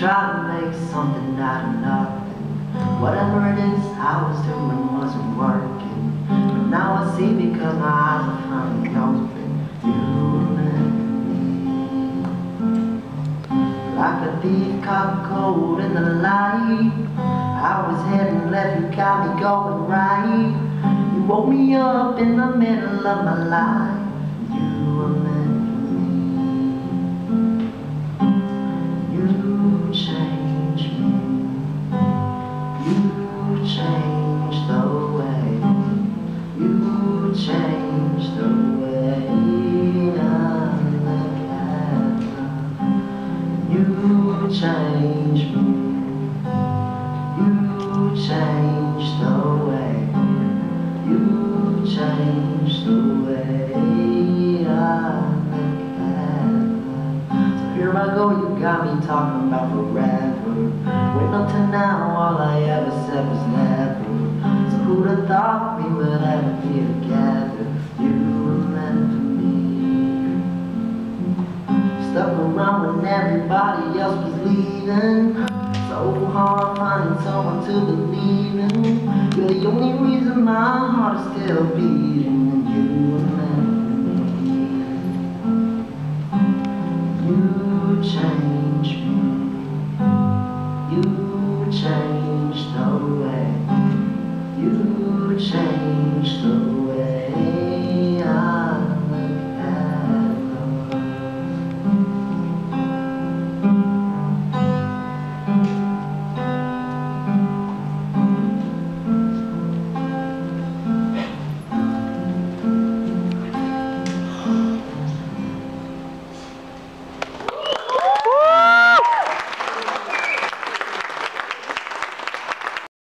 try to make something out of nothing. Whatever it is I was doing wasn't working. But now I see because my eyes are finally open. You and me. Like a thief caught cold in the light. I was heading left, you got me going right. You woke me up in the middle of my life. You for me. Change. You change the way. You change the way I look at. So here I go, you got me talking about forever. Wait until now, all I ever said was never. So who'd have thought we would ever be together? Around when everybody else was leaving. So hard finding someone to believe in. You're the only reason my heart is still beating. And you me. You change me. You change the way. You change